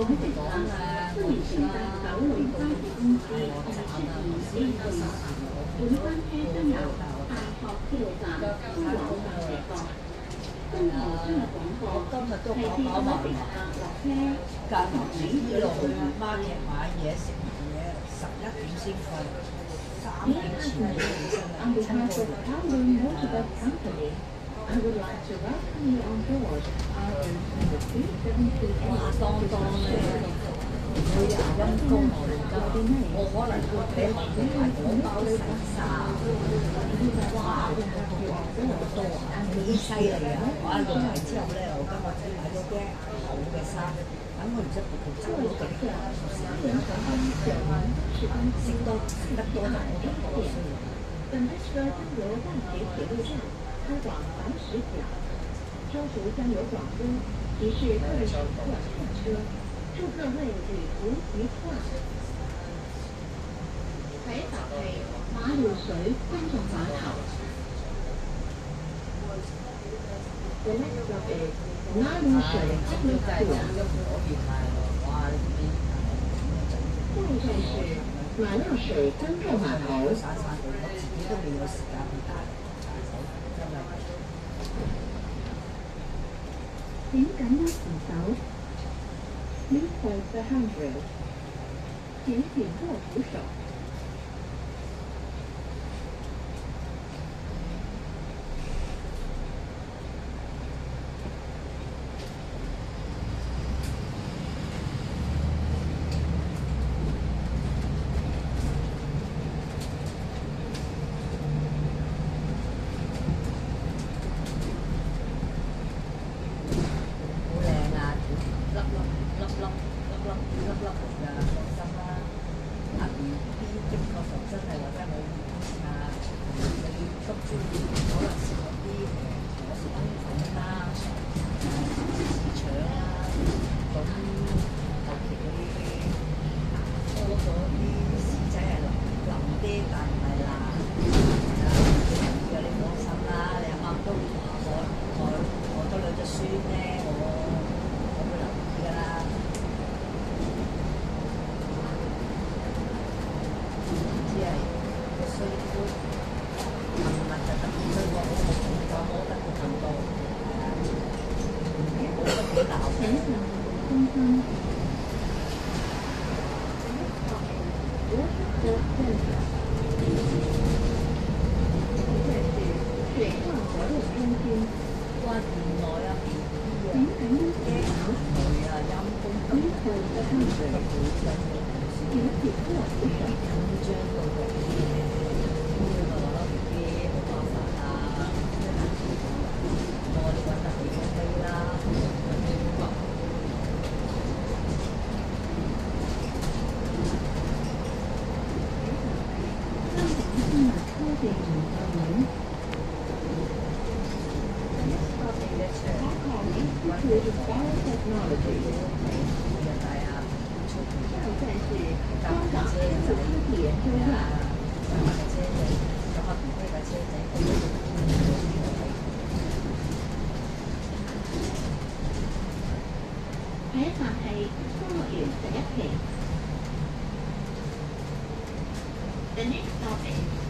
港的話，不如前八九年花嘅工資係出現呢個，本身車廂由大學鐵路站通往大石角。今日今日廣播，今日都講講埋架落車，近幾路去 market 買嘢食嘢，十一點先瞓。三點前起身啦，親個人。犀利啊！我一攞埋之後咧，我今日先買咗啲好嘅衫，等佢唔使焗焗走嘅。食多食得多，我都冇需要。开往白石角，车速将由广播提示各位乘客上车，祝各位旅途愉快。第一集係馬料水公眾碼頭。The next stop is 馬料水 Public School。下一站是馬料水公眾碼頭。请紧握扶手。Please hold the handrail。請緊握扶手。đấy là không thân chuyển hoàn sở hữu thông tin qua điện thoại tiến đến cái hảo ứng hồi cho thân chỉ việc của học tích thế mà thầy không có hiểu sẽ nhất hiện. The next stop is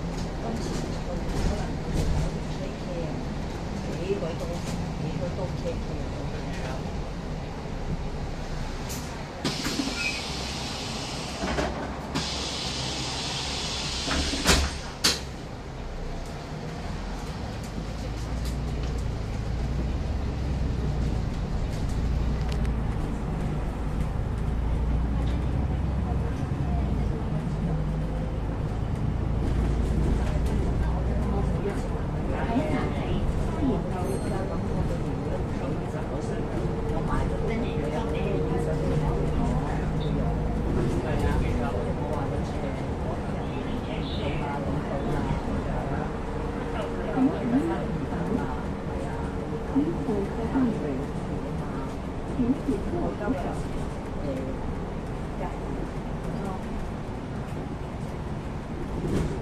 點點都夠嘅。嗯。